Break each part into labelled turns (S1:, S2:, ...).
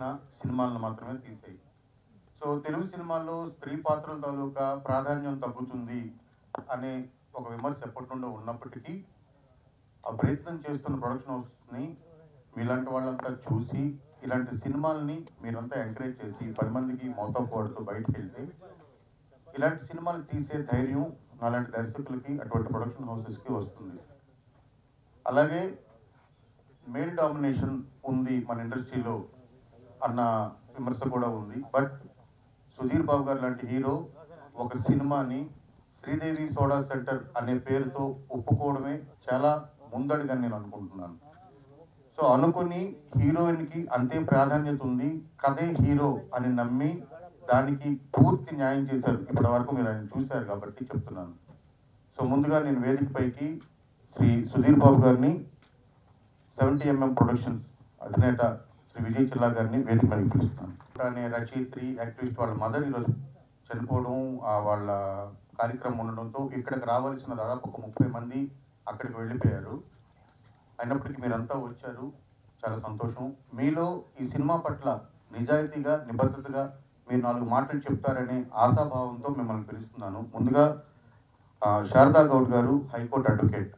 S1: చాలా సినిమాలను మాత్రమే తీసేయి. సో తెలుగు సినిమాల్లో స్త్రీ పాత్రల తాలూకా ప్రాధాన్యం తగ్గుతుంది అనే ఒక విమర్శ ఎప్పటి నుండో ఉన్నప్పటికీ ఆ ప్రయత్నం చేస్తున్న ప్రొడక్షన్ హౌస్ని మీలాంటి వాళ్ళంతా చూసి ఇలాంటి సినిమాల్ని మీరంతా ఎంకరేజ్ చేసి పది మందికి మొత్తం పోడుతూ బయటకు వెళ్తే ఇలాంటి సినిమాలు తీసే ధైర్యం అలాంటి దర్శకులకి అటువంటి ప్రొడక్షన్ హౌసెస్కి వస్తుంది. అలాగే మేల్ డామినేషన్ ఉంది మన ఇండస్ట్రీలో. అన్న విమర్శ కూడా ఉంది. బట్ సుధీర్ బాబు గారు లాంటి హీరో ఒక సినిమాని శ్రీదేవి సోడా సెంటర్ అనే పేరుతో ఒప్పుకోవడమే చాలా ముందడుగా నేను అనుకుంటున్నాను. సో అనుకుని హీరోయిన్కి అంతే ప్రాధాన్యత ఉంది. కథే హీరో అని నమ్మి దానికి పూర్తి న్యాయం చేశారు. ఇప్పటి వరకు మీరు ఆయన చూశారు కాబట్టి చెప్తున్నాను. సో ముందుగా నేను వేదికపైకి శ్రీ సుధీర్ బాబు గారిని సెవెంటీ ఎంఎం ప్రొడక్షన్స్ అధినేత శ్రీ విజయ్ చిల్లా గారిని వేదిక మీద పిలుస్తున్నాను. అనే రచయిత్రి యాక్టివిస్ట్ వాళ్ళ మదర్ ఈరోజు చనిపోవడం వాళ్ళ కార్యక్రమం ఉండడంతో ఇక్కడికి రావాల్సిన దాదాపు ఒక ముప్పై మంది అక్కడికి వెళ్ళిపోయారు. అయినప్పటికీ మీరంతా వచ్చారు. చాలా సంతోషం. మీలో ఈ సినిమా పట్ల నిజాయితీగా నిబద్ధతగా మీరు నాలుగు మాటలు చెప్తారనే ఆశాభావంతో మిమ్మల్ని పిలుస్తున్నాను. ముందుగా శారదా గౌడ్ గారు హైకోర్టు అడ్వకేట్.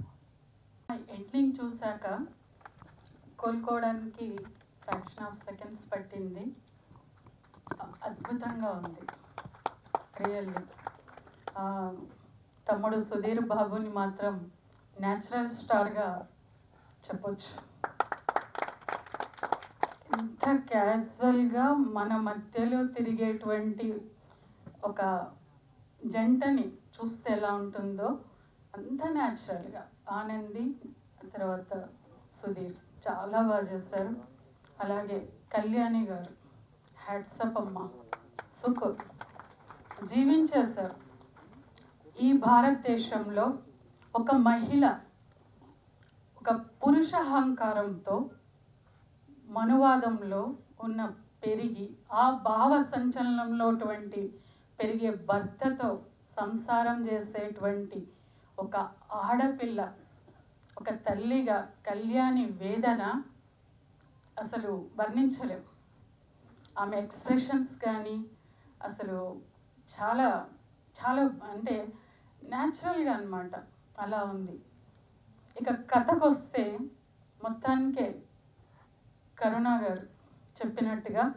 S2: ఎండింగ్ చూశాక కోలుకోవడానికి ఫ్రాక్షన్ ఆఫ్ సెకండ్స్ పట్టింది. అద్భుతంగా ఉంది. రియల్లీ తమ్ముడు సుధీర్ బాబుని మాత్రం న్యాచురల్ స్టార్గా చెప్పొచ్చు. ఇంత క్యాజువల్గా మన మధ్యలో తిరిగేటువంటి ఒక జంటని చూస్తే ఎలా ఉంటుందో అంత న్యాచురల్గా ఆనంది తర్వాత సుధీర్. చాలా బాగా చేశారు. అలాగే కళ్యాణి గారు హ్యాట్సప్ అమ్మ జీవించే జీవించేశారు. ఈ భారతదేశంలో ఒక మహిళ ఒక పురుష అహంకారంతో మనువాదంలో ఉన్న పెరిగి ఆ భావ సంచలనంలోటువంటి పెరిగే భర్తతో సంసారం చేసేటువంటి ఒక ఆడపిల్ల ఒక తల్లిగా కళ్యాణి వేదన అసలు వర్ణించలేం. ఆమె ఎక్స్ప్రెషన్స్ కానీ అసలు చాలా చాలా అంటే న్యాచురల్గా అనమాట అలా ఉంది. ఇక కథకు వస్తే మొత్తానికే కరుణా గారు చెప్పినట్టుగా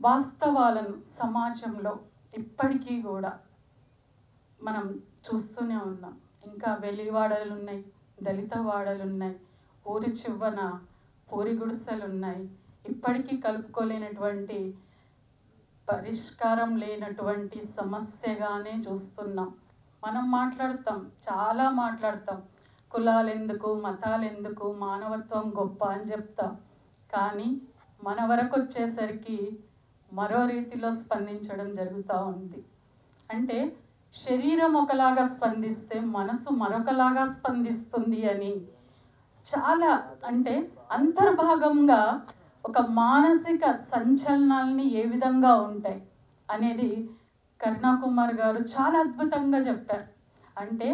S2: వాస్తవాలను సమాజంలో ఇప్పటికీ కూడా మనం చూస్తూనే ఉన్నాం. ఇంకా వెలివాడలు ఉన్నాయి దళిత వాడలు ఉన్నాయి ఊరి చివ్వన పూరి గుడిసెలు ఉన్నాయి ఇప్పటికీ కలుపుకోలేనటువంటి పరిష్కారం లేనటువంటి సమస్యగానే చూస్తున్నాం. మనం మాట్లాడతాం చాలా మాట్లాడతాం. కులాలు ఎందుకు మతాలు ఎందుకు మానవత్వం గొప్ప అని చెప్తాం. కానీ మన వరకు వచ్చేసరికి మరో రీతిలో స్పందించడం జరుగుతూ ఉంది. అంటే శరీరం ఒకలాగా స్పందిస్తే మనసు మరొకలాగా స్పందిస్తుంది అని చాలా అంటే అంతర్భాగంగా ఒక మానసిక సంచలనాల్ని ఏ విధంగా ఉంటాయి అనేది కరుణాకుమార్ గారు చాలా అద్భుతంగా చెప్పారు. అంటే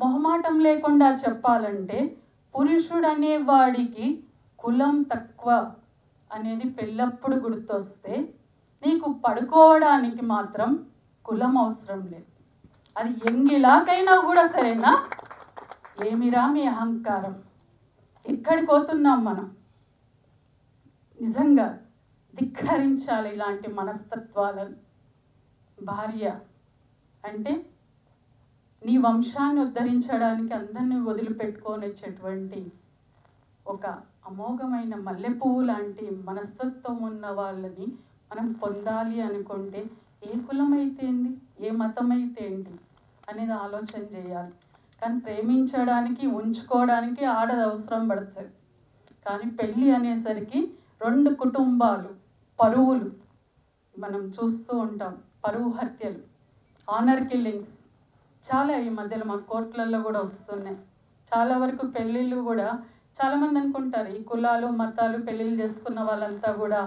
S2: మొహమాటం లేకుండా చెప్పాలంటే పురుషుడు అనేవాడికి కులం తక్కువ అనేది పెళ్ళప్పుడు గుర్తొస్తే నీకు పడుకోవడానికి మాత్రం కులం అవసరం లేదు. అది ఎంగిలాకైనా కూడా సరేనా? ఏమిరా మీ అహంకారం? ఎక్కడికి పోతున్నాం మనం? నిజంగా ధిక్కరించాలి ఇలాంటి మనస్తత్వాలను భార్య. అంటే నీ వంశాన్ని ఉద్ధరించడానికి అందరినీ వదిలిపెట్టుకొని వచ్చేటువంటి ఒక అమోఘమైన మల్లెపువ్వు లాంటి మనస్తత్వం ఉన్న వాళ్ళని మనం పొందాలి అనుకుంటే ఏ కులమైతేంది? ఏ మతం అయితే ఏంటి అనేది ఆలోచన చేయాలి. కానీ ప్రేమించడానికి ఉంచుకోవడానికి ఆడది అవసరం పడుతుంది. కానీ పెళ్ళి అనేసరికి రెండు కుటుంబాలు పరువులు మనం చూస్తూ ఉంటాం. పరువు హత్యలు ఆనర్ కిల్లింగ్స్ చాలా ఈ మధ్యలో మా కోర్టులలో కూడా వస్తున్నాయి. చాలా వరకు పెళ్ళిళ్ళు కూడా చాలామంది అనుకుంటారు ఈ కులాలు మతాలు పెళ్ళిళ్ళు చేసుకున్న వాళ్ళంతా కూడా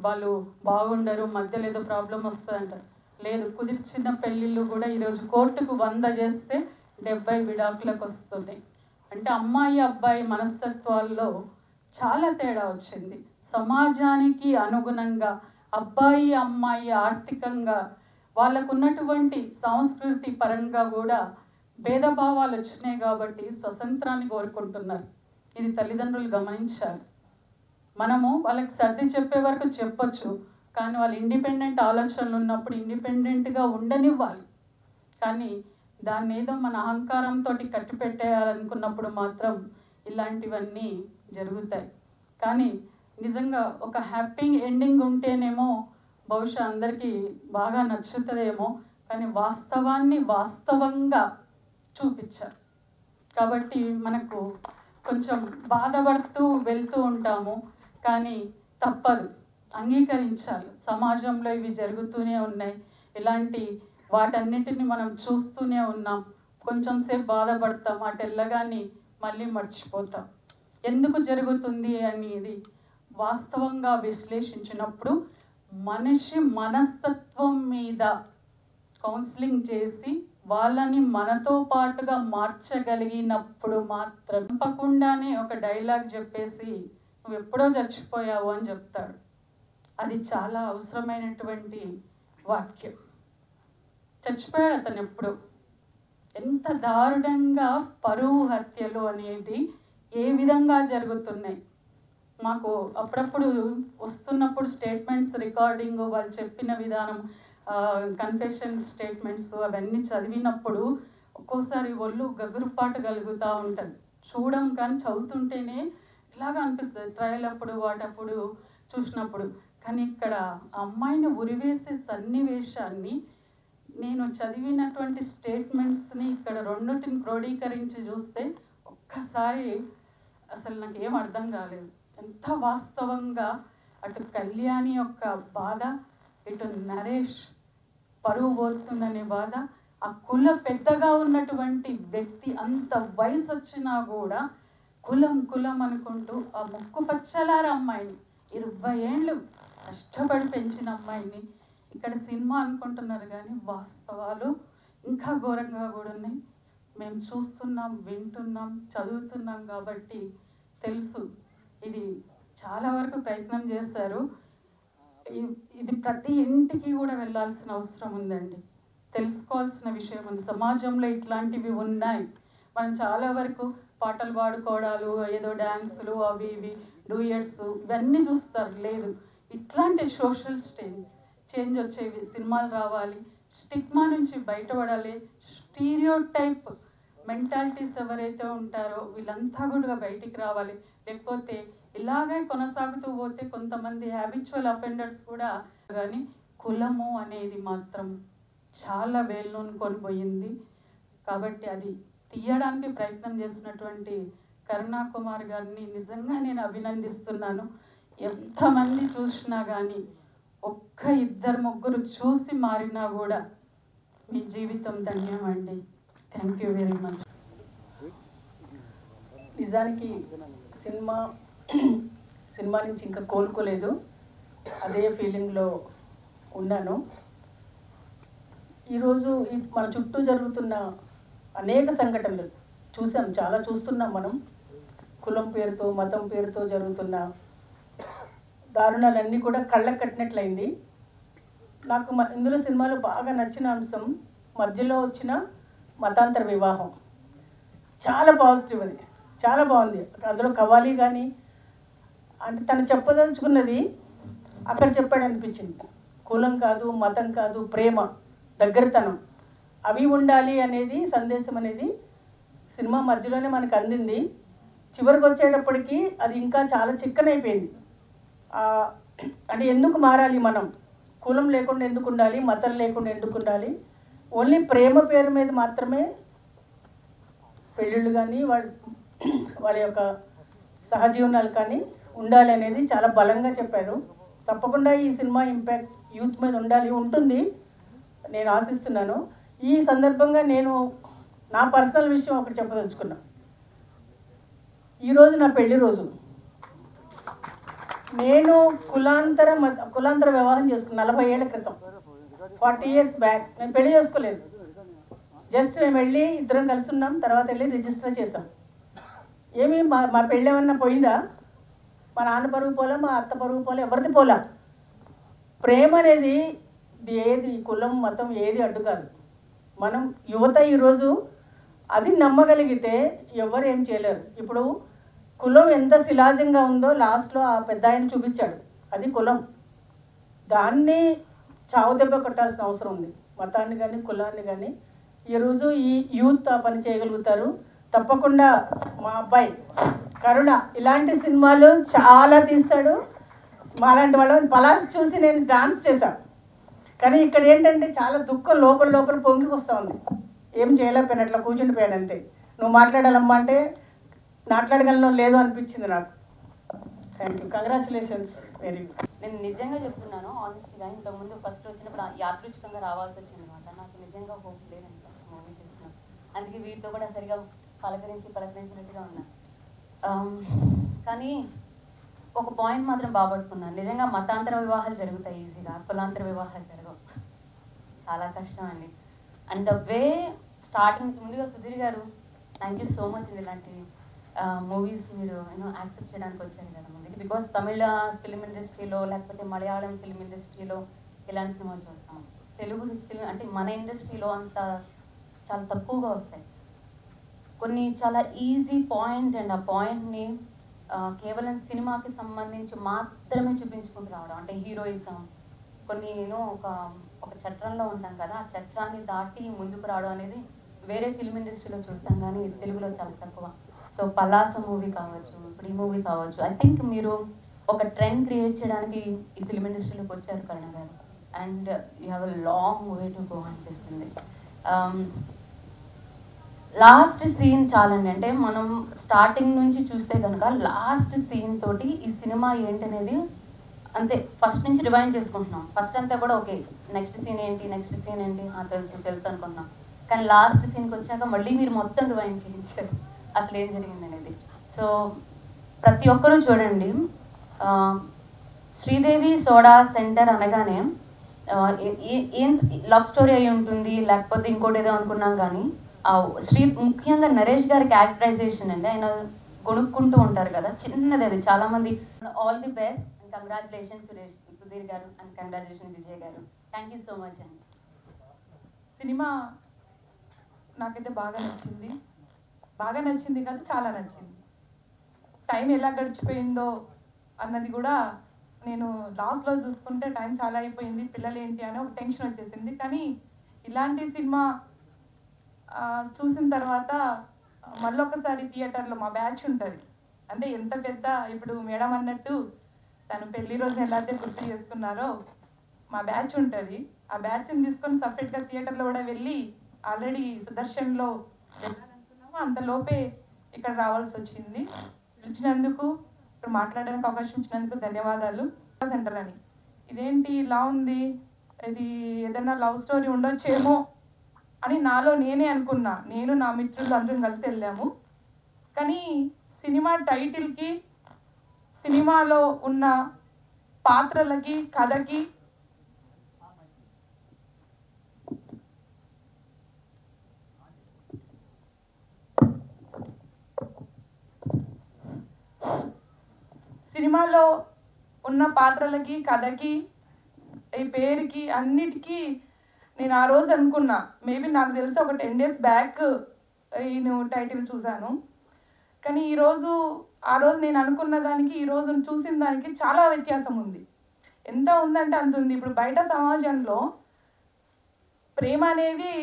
S2: వాళ్ళు బాగుండరు మధ్యలో ఏదో ప్రాబ్లం వస్తుందంటారు. లేదు కుదిర్చిన పెళ్ళిళ్ళు కూడా ఈరోజు కోర్టుకు వంద చేస్తే డెబ్బై విడాకులకు వస్తున్నాయి అంటే అమ్మాయి అబ్బాయి మనస్తత్వాల్లో చాలా తేడా వచ్చింది. సమాజానికి అనుగుణంగా అబ్బాయి అమ్మాయి ఆర్థికంగా వాళ్ళకు ఉన్నటువంటి సంస్కృతి పరంగా కూడా భేదభావాలు వచ్చినాయి కాబట్టి స్వతంత్రాన్ని కోరుకుంటున్నారు. ఇది తల్లిదండ్రులు గమనించాలి. మనము వాళ్ళకి సర్ది చెప్పే వరకు చెప్పచ్చు కానీ వాళ్ళు ఇండిపెండెంట్ ఆలోచనలు ఉన్నప్పుడు ఇండిపెండెంట్గా ఉండనివ్వాలి. కానీ దాన్ని ఏదో మన అహంకారంతో కట్టి పెట్టేయాలనుకున్నప్పుడు మాత్రం ఇలాంటివన్నీ జరుగుతాయి. కానీ నిజంగా ఒక హ్యాపీ ఎండింగ్ ఉంటేనేమో బహుశా అందరికీ బాగా నచ్చుతుందేమో కానీ వాస్తవాన్ని వాస్తవంగా చూపించారు. కాబట్టి మనకు కొంచెం బాధపడుతూ వెళ్తూ ఉంటాము కానీ తప్పదు. అంగీకరించాలి. సమాజంలో ఇవి జరుగుతూనే ఉన్నాయి. ఇలాంటి వాటన్నింటిని మనం చూస్తూనే ఉన్నాం. కొంచెం సేపు బాధపడతాం. ఆ తెల్లగాన్ని మళ్ళీ మర్చిపోతాం. ఎందుకు జరుగుతుంది అనేది వాస్తవంగా విశ్లేషించినప్పుడు మనిషి మనస్తత్వం మీద కౌన్సిలింగ్ చేసి వాళ్ళని మనతో పాటుగా మార్చగలిగినప్పుడు మాత్రం తప్పకుండానే ఒక డైలాగ్ చెప్పేసి నువ్వు ఎప్పుడో చచ్చిపోయావు అని చెప్తాడు. అది చాలా అవసరమైనటువంటి వాక్యం. చచ్చిపోయాడు అతను ఎప్పుడు? ఎంత దారుణంగా పరువు హత్యలు అనేది ఏ విధంగా జరుగుతున్నాయి? మాకు అప్పుడప్పుడు వస్తున్నప్పుడు స్టేట్మెంట్స్ రికార్డింగ్ వాళ్ళు చెప్పిన విధానం కన్ఫెషన్ స్టేట్మెంట్స్ అవన్నీ చదివినప్పుడు ఒక్కోసారి ఒళ్ళు గగురుపాటు కలుగుతూ ఉంటుంది. చూడం కానీ చదువుతుంటేనే ఇలాగ అనిపిస్తుంది. ట్రయల్ అప్పుడు వాటప్పుడు చూసినప్పుడు. కానీ ఇక్కడ అమ్మాయిని ఉరివేసే సన్నివేశాన్ని నేను చదివినటువంటి స్టేట్మెంట్స్ని ఇక్కడ రెండింటిని క్రోడీకరించి చూస్తే ఒక్కసారి అసలు నాకు ఏం అర్థం కాలేదు. ఎంత వాస్తవంగా అటు కళ్యాణి యొక్క బాధ ఇటు నరేష్ పరువు పోతుందనే బాధ ఆ కుల పెద్దగా ఉన్నటువంటి వ్యక్తి అంత వయసు వచ్చినా కూడా కులం కులం అనుకుంటూ ఆ ముక్కు పచ్చలార అమ్మాయిని ఇరవై ఏళ్ళు కష్టపడి పెంచిన అమ్మాయిని ఇక్కడ సినిమా అనుకుంటున్నారు కానీ వాస్తవాలు ఇంకా ఘోరంగా కూడా ఉన్నాయి. మేము చూస్తున్నాం వింటున్నాం చదువుతున్నాం కాబట్టి తెలుసు. ఇది చాలా వరకు ప్రయత్నం చేశారు. ఇది ప్రతి ఇంటికి కూడా వెళ్ళాల్సిన అవసరం ఉందండి. తెలుసుకోవాల్సిన విషయం ఉంది. సమాజంలో ఇట్లాంటివి ఉన్నాయి. మనం చాలా వరకు పాటలు పాడుకోవడాలు ఏదో డ్యాన్సులు అవి ఇవి డూయట్స్ ఇవన్నీ చూస్తారు. లేదు. ఇట్లాంటి సోషల్ స్టేజ్ చేంజ్ వచ్చేవి. సినిమాలు రావాలి. స్టిగ్మా నుంచి బయటపడాలి. స్టీరియో టైప్ మెంటాలిటీస్ ఎవరైతే ఉంటారో వీళ్ళంతా కూడా బయటికి రావాలి. లేకపోతే ఇలాగే కొనసాగుతూ పోతే కొంతమంది హ్యాబిచువల్ అఫెండర్స్ కూడా కానీ కులము అనేది మాత్రం చాలా వేలును కొనిపోయింది కాబట్టి అది తీయడానికి ప్రయత్నం చేసినటువంటి కరుణాకుమార్ గారిని నిజంగా నేను అభినందిస్తున్నాను. ఎంతమంది చూసినా కానీ ఒక్క ఇద్దరు ముగ్గురు చూసి మారినా కూడా మీ జీవితం ధన్యం అండి. థ్యాంక్ యూ వెరీ మచ్
S3: నిజానికి సినిమా సినిమా నుంచి ఇంకా కోలుకోలేదు. అదే ఫీలింగ్లో ఉన్నాను. ఈరోజు ఈ మన చుట్టూ జరుగుతున్న అనేక సంఘటనలు చూసాం చాలా చూస్తున్నాం మనం. కులం పేరుతో మతం పేరుతో జరుగుతున్న దారుణాలన్నీ కూడా కళ్ళకు కట్టినట్లయింది. నాకు మ- ఇందులో సినిమాలో బాగా నచ్చిన అంశం మధ్యలో వచ్చిన మతాంతర వివాహం. చాలా పాజిటివ్ అది. చాలా బాగుంది. అందులో కవ్వాలి కానీ అంటే తను చెప్పదలుచుకున్నది అక్కడ చెప్పాడు అనిపించింది. కులం కాదు మతం కాదు ప్రేమ దగ్గరతనం. అవి ఉండాలి అనేది సందేశం అనేది సినిమా మధ్యలోనే మనకు అందింది. చివరికి వచ్చేటప్పటికి అది ఇంకా చాలా చిక్కనైపోయింది. అంటే ఎందుకు మారాలి మనం? కులం లేకుండా ఎందుకు ఉండాలి? మతం లేకుండా ఎందుకు ఉండాలి? ఓన్లీ ప్రేమ పేరు మీద మాత్రమే పెళ్ళిళ్ళు కానీ వాళ్ళ వాళ్ళ యొక్క సహజీవనాలు కానీ ఉండాలి అనేది చాలా బలంగా చెప్పాడు. తప్పకుండా ఈ సినిమా ఇంపాక్ట్ యూత్ మీద ఉండాలి ఉంటుంది. నేను ఆశిస్తున్నాను. ఈ సందర్భంగా నేను నా పర్సనల్ విషయం ఒకటి చెప్పదలుచుకున్నా. ఈరోజు నా పెళ్ళి రోజు. నేను కులాంతర మత కులాంతర వివాహం చేసుకున్నా నలభై ఏళ్ళ క్రితం ఫార్టీ ఇయర్స్ బ్యాక్ నేను పెళ్ళి చేసుకోలేదు. జస్ట్ మేము వెళ్ళి ఇద్దరం కలిసి ఉన్నాం తర్వాత వెళ్ళి రిజిస్టర్ చేసాం ఏమి మా మా పెళ్ళి ఏమన్నా పోయిందా? మా నాన్న పరుగు పోలే మా అత్త పరుగు పోలే ఎవరిది పోలా? ప్రేమ అనేది ఇది ఏది కులం మతం ఏది అడ్డు కాదు. మనం యువత ఈరోజు అది నమ్మగలిగితే ఎవరు ఏం చేయలేరు. ఇప్పుడు కులం ఎంత శిలాజంగా ఉందో లాస్ట్లో ఆ పెద్ద ఆయన చూపించాడు. అది కులం. దాన్ని చావు దెబ్బ కొట్టాల్సిన అవసరం ఉంది. మతాన్ని కానీ కులాన్ని కానీ ఈరోజు ఈ యూత్ ఆ పని చేయగలుగుతారు. తప్పకుండా మా అబ్బాయి కరుణ ఇలాంటి సినిమాలు చాలా తీస్తాడు. మాలాంటి వాళ్ళని పలాస్ చూసి నేను డాన్స్ చేశాను కానీ ఇక్కడ ఏంటంటే చాలా దుఃఖం లోపల లోపల పొంగికి ఉంది. ఏం చేయలేకపోయాను అట్లా కూర్చుండిపోయాను అంతే. నువ్వు మాట్లాడాలమ్మా అంటే మాట్లాడగలను లేదు అనిపించింది నాకు. Thank you congratulations very good
S4: నేను నిజంగా చెప్తున్నాను ఆనెస్ట్గా ఇంతకుముందు ఫస్ట్ వచ్చినప్పుడు యాదృచ్ఛికంగా రావాల్సి వచ్చింది అనమాట. నాకు నిజంగా హోప్ లేదని ఫస్ట్ మూవీ చేస్తున్నాను అందుకే వీటితో కూడా సరిగా పలకరించి పలకరించినట్టుగా ఉన్నా. Um, కానీ ఒక పాయింట్ మాత్రం బాగుపడుకున్నాను నిజంగా మతాంతర వివాహాలు జరుగుతాయి ఈజీగా. కులాంతర వివాహాలు జరగవు. చాలా కష్టం అండి. అండ్ ద వే స్టార్టింగ్ ముందుగా సుధీర్ గారు థ్యాంక్ యూ సో మచ్ అండి ఇలాంటి మూవీస్ మీరు యూనో యాక్సెప్ట్ చేయడానికి వచ్చారు కదా ముందుకి. బికాస్ తమిళ ఫిల్మ్ ఇండస్ట్రీలో లేకపోతే మలయాళం ఫిల్మ్ ఇండస్ట్రీలో ఇలాంటి సినిమాలు చూస్తాం? తెలుగు ఫిల్మ్ అంటే మన ఇండస్ట్రీలో అంత చాలా తక్కువగా వస్తాయి. కొన్ని చాలా ఈజీ పాయింట్ అండ్ ఆ పాయింట్ని కేవలం సినిమాకి సంబంధించి మాత్రమే చూపించుకుంటూ రావడం. అంటే హీరోయిజం. కొన్ని నేను ఒక ఒక చట్రంలో ఉంటాం కదా ఆ చట్రాన్ని దాటి ముందుకు రావడం అనేది వేరే ఫిల్మ్ ఇండస్ట్రీలో చూస్తాం కానీ తెలుగులో చాలా తక్కువ. సో పలాస మూవీ కావచ్చు ఇప్పుడు ఈ మూవీ కావచ్చు. ఐ థింక్ మీరు ఒక ట్రెండ్ క్రియేట్ చేయడానికి ఈ ఫిల్మ్ ఇండస్ట్రీలోకి వచ్చారు Karuna garu. And you have a long way to go అనిపిస్తుంది. Um, లాస్ట్ సీన్ చాలండి. అంటే మనం స్టార్టింగ్ నుంచి చూస్తే కనుక లాస్ట్ సీన్ తోటి ఈ సినిమా ఏంటనేది అంతే ఫస్ట్ నుంచి రివైండ్ చేసుకుంటున్నాం. ఫస్ట్ అంతా కూడా ఓకే నెక్స్ట్ సీన్ ఏంటి నెక్స్ట్ సీన్ ఏంటి? తెలుసు తెలుసు అనుకుంటున్నాం. కానీ లాస్ట్ సీన్కి వచ్చాక మళ్ళీ మీరు మొత్తం రివైండ్ చేయించారు. అసలు ఏం జరిగింది అనేది సో ప్రతి ఒక్కరూ చూడండి శ్రీదేవి సోడా సెంటర్ అనగానే ఏ- ఏం లవ్ స్టోరీ అయి ఉంటుంది లేకపోతే ఇంకోటి ఏదో అనుకున్నాం కానీ శ్రీ ముఖ్యంగా నరేష్ గారి క్యారెక్టరైజేషన్ అండి. ఆయన కొనుక్కుంటూ ఉంటారు కదా చిన్నది అది. చాలామంది all the best and congratulation Suresh Sudheer గారు అండ్ కంగ్రాచులేషన్ విజయ్ గారు. థ్యాంక్ యూ సో మచ్ అండి.
S5: సినిమా నాకైతే బాగా నచ్చింది. బాగా నచ్చింది కాదు చాలా నచ్చింది. టైం ఎలా గడిచిపోయిందో అన్నది కూడా నేను లాస్ట్లో చూసుకుంటే టైం చాలా అయిపోయింది పిల్లలు ఏంటి అని ఒక టెన్షన్ వచ్చేసింది. కానీ ఇలాంటి సినిమా చూసిన తర్వాత మళ్ళొకసారి థియేటర్లో మా బ్యాచ్ ఉంటుంది. అంటే ఎంత పెద్ద ఇప్పుడు మేడం అన్నట్టు తను పెళ్ళి రోజు ఎలా అయితే గుర్తు చేసుకున్నారో మా బ్యాచ్ ఉంటుంది. ఆ బ్యాచ్ని తీసుకొని సపరేట్గా థియేటర్లో కూడా వెళ్ళి ఆల్రెడీ సుదర్శన్లో ఎలా అంతలోపే ఇక్కడ రావాల్సి వచ్చింది. పిలిచినందుకు ఇప్పుడు మాట్లాడడానికి అవకాశం ఇచ్చినందుకు ధన్యవాదాలు. సెంటర్ అని. ఇదేంటి ఇలా ఉంది? ఇది ఏదైనా లవ్ స్టోరీ ఉండొచ్చేమో అని నాలో నేనే అనుకున్నా. నేను నా మిత్రులు అందరం కలిసి వెళ్ళాము. కానీ సినిమా టైటిల్కి సినిమాలో ఉన్న పాత్రలకి కథకి సినిమాలో ఉన్న పాత్రలకి కథకి ఈ పేరుకి అన్నిటికీ నేను ఆ రోజు అనుకున్నా. మేబీ నాకు తెలిసి ఒక టెన్ డేస్ బ్యాక్ నేను టైటిల్ చూశాను. కానీ ఈరోజు ఆ రోజు నేను అనుకున్న దానికి ఈ రోజు చూసిన దానికి చాలా వ్యత్యాసం ఉంది. ఎంత ఉందంటే అంత ఉంది. ఇప్పుడు బయట సమాజంలో ప్రేమ అనేది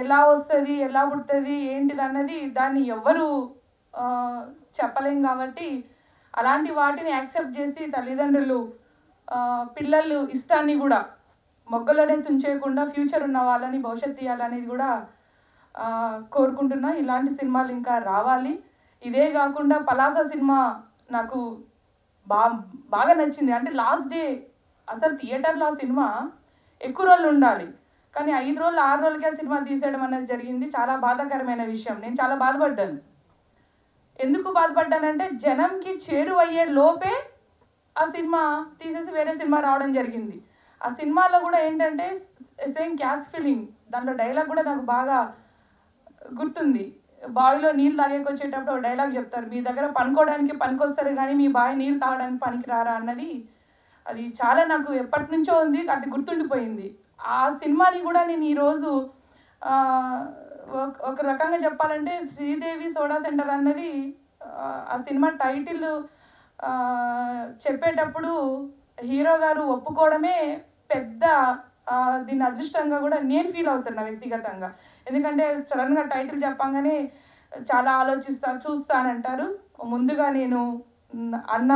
S5: ఎలా వస్తుంది ఎలా పుడుతుంది ఏంటిది అన్నది దాన్ని ఎవ్వరు చెప్పలేం కాబట్టి అలాంటి వాటిని యాక్సెప్ట్ చేసి తల్లిదండ్రులు పిల్లలు ఇష్టాన్ని కూడా మొగ్గలోనే తుంచేయకుండా ఫ్యూచర్ ఉన్న వాళ్ళని భవిష్యత్తు తీయాలనేది కూడా కోరుకుంటున్నా. ఇలాంటి సినిమాలు ఇంకా రావాలి. ఇదే కాకుండా పలాస సినిమా నాకు బా బాగా నచ్చింది. అంటే లాస్ట్ డే అసలు థియేటర్లో ఆ సినిమా ఎక్కువ రోజులు ఉండాలి. కానీ ఐదు రోజులు ఆరు రోజులకే సినిమా తీసేయడం అనేది జరిగింది. చాలా బాధాకరమైన విషయం. నేను చాలా బాధపడ్డాను. ఎందుకు బాధపడ్డానంటే జనంకి చేరువయ్యే లోపే ఆ సినిమా తీసేసి వేరే సినిమా రావడం జరిగింది. ఆ సినిమాలో కూడా ఏంటంటే సేమ్ క్యాస్ట్ ఫీలింగ్ దాంట్లో డైలాగ్ కూడా నాకు బాగా గుర్తుంది. బావిలో నీళ్ళు తాగేకి వచ్చేటప్పుడు ఒక డైలాగ్ చెప్తారు మీ దగ్గర పనుకోవడానికి పనికొస్తారు కానీ మీ బావి నీళ్ళు తాగడానికి పనికి రారా అన్నది. అది చాలా నాకు ఎప్పటి నుంచో ఉంది అది గుర్తుండిపోయింది. ఆ సినిమాని కూడా నేను ఈరోజు ఒక- ఒక రకంగా చెప్పాలంటే శ్రీదేవి సోడా సెంటర్ అన్నది ఆ, సినిమా టైటిల్ చెప్పేటప్పుడు హీరో గారు ఒప్పుకోవడమే పెద్ద దీని అదృష్టంగా కూడా నేను ఫీల్ అవుతున్నా వ్యక్తిగతంగా. ఎందుకంటే సడన్గా టైటిల్ చెప్పంగానే చాలా ఆలోచిస్తా చూస్తానంటారు. ముందుగా నేను అన్న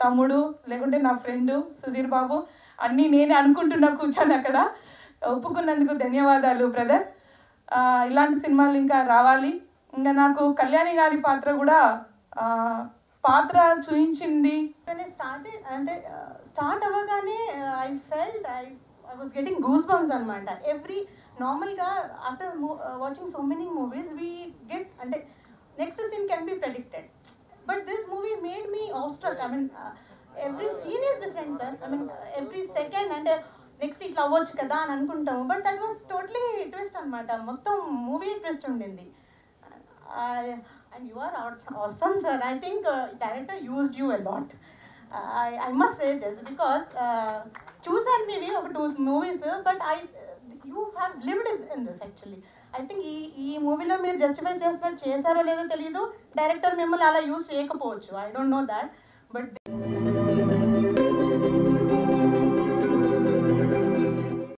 S5: తమ్ముడు లేకుంటే నా ఫ్రెండ్ సుధీర్ బాబు అన్నీ నేనే అనుకుంటున్నా కూర్చొని అక్కడ. ఒప్పుకున్నందుకు ధన్యవాదాలు బ్రదర్. ఇలాంటి సినిమాలు ఇంకా రావాలి. ఇంకా నాకు కళ్యాణి గారి పాత్ర కూడా పాత్ర చూపించింది
S6: when అంటే స్టార్ట్ అవ్వగానే I felt I I was getting goose bumps అనమాట ఎవ్రీ నార్మల్గా after watching so many movies we get అంటే next scene can be predicted but this movie made me awestruck I mean every scene is different sir I mean every second అంటే next ఇట్లా అవ్వచ్చు కదా అని అనుకుంటాము. But that was totally twist అనమాట మొత్తం movie twist ఉండింది. And you are are sir I think director used you director I you a lot. Uh, I, చూసాను మీది ఒక two movies but I you have lived in this actually I think ఈ ఈ మూవీలో మీరు justify చేసినట్టు చేశారో లేదో తెలియదు డైరెక్టర్ మిమ్మల్ని అలా యూజ్ చేయకపోవచ్చు. I don't know that but